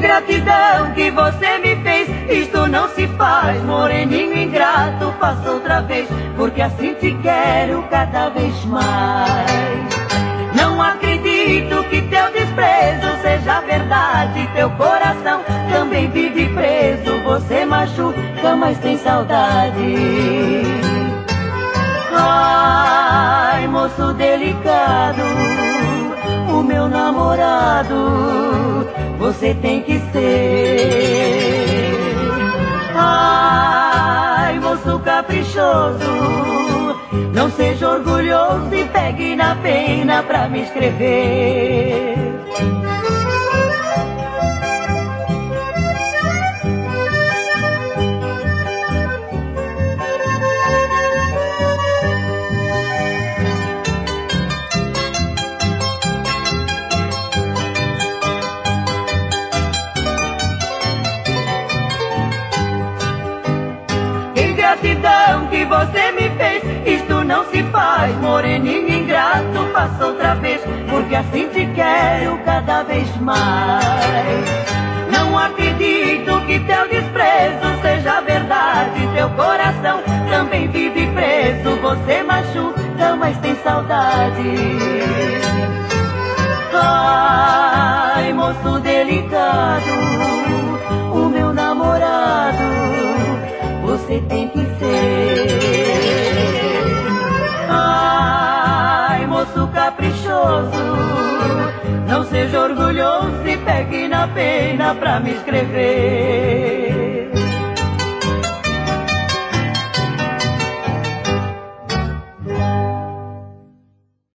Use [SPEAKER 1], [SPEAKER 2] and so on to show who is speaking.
[SPEAKER 1] ingratidão que você me fez. Isto não se faz, moreninho ingrato, faça outra vez, porque assim te quero cada vez mais. Não acredito que teu desprezo seja verdade, teu coração também vive preso. Você machuca, mas tem saudade. Ai, moço delicado, o meu namorado você tem que ser. Ai, moço caprichoso, não seja orgulhoso e pegue na pena pra me escrever. Ingratidão que você me fez. Isto não se faz, moreninho ingrato, faça outra vez, porque assim te quero cada vez mais. Não acredito que teu desprezo seja verdade, teu coração também vive preso. Você machuca, mas tem saudade. Ai, moço delicado, você tem que ser. Ai, moço caprichoso, não seja orgulhoso e pegue na pena pra me escrever.